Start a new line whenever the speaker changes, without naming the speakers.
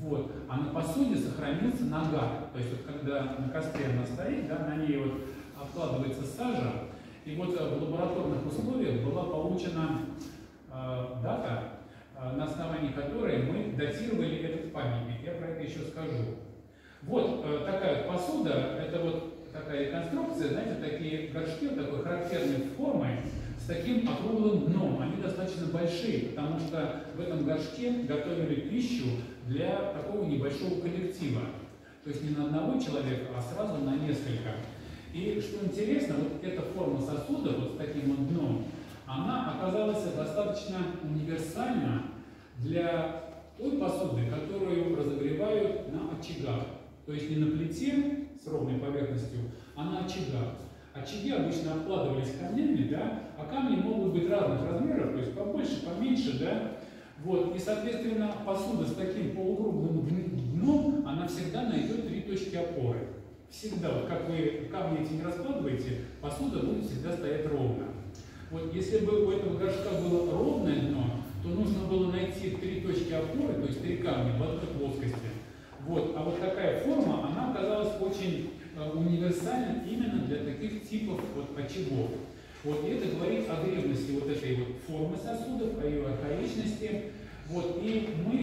Вот. А на посуде сохранился нагар. То есть вот когда на костре она стоит, да, на ней вот обкладывается сажа, и вот э, в лабораторных условиях была получена э, дата, э, на основании которой мы датировали этот памятник. Я про это еще скажу. Вот э, такая посуда, это вот такая реконструкция, знаете, такие горшки вот такой характерной формы, с таким округлым дном. Они достаточно большие, потому что в этом горшке готовили пищу для такого небольшого коллектива. То есть не на одного человека, а сразу на несколько. И что интересно, вот эта форма сосуда вот с таким вот дном, она оказалась достаточно универсальна для той посуды, которую разогревают на очагах. То есть не на плите с ровной поверхностью, а на очагах. Очаги обычно обкладывались камнями, да, а камни могут быть разных размеров, то есть побольше, поменьше, да. Вот, и, соответственно, посуда с таким полукруглым дном, она всегда найдет три точки опоры. Всегда, вот как вы камни эти не раскладываете, посуда будет всегда стоять ровно. Вот если бы у этого горшка было ровное дно, то нужно было найти три точки опоры, то есть три камня в плоскости. Вот. А вот такая форма, она оказалась очень э, универсальна именно для таких типов вот, очагов. Вот, и это говорит о древности вот этой вот формы сосудов, о ее архаичности. Вот, и мы